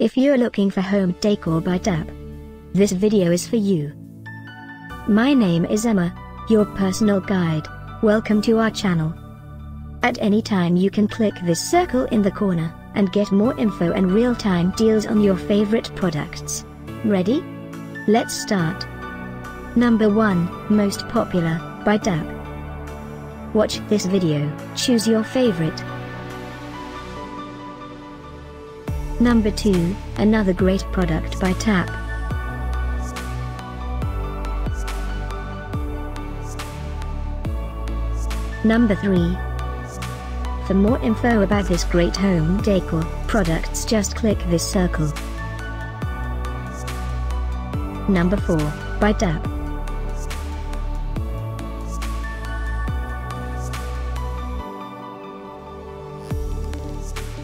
If you're looking for home decor by TAP, this video is for you. My name is Emma, your personal guide. Welcome to our channel. At any time you can click this circle in the corner, and get more info and real-time deals on your favorite products. Ready? Let's start. Number 1, Most Popular, by TAP. Watch this video, choose your favorite. Number 2, another great product by TAP. Number 3. For more info about this great home decor products just click this circle. Number 4, by TAP.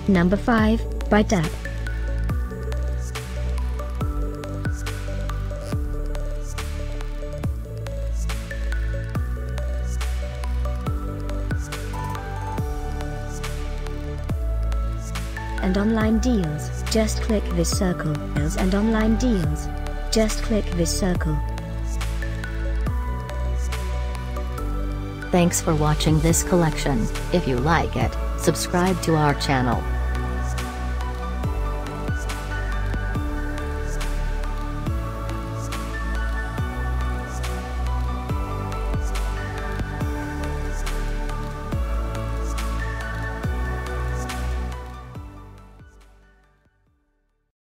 Number 5, by TAP. And online deals, just click this circle. Deals and online deals. Just click this circle. Thanks for watching this collection. If you like it, subscribe to our channel.